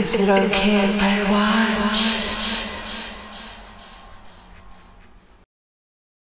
Is it okay if I walk?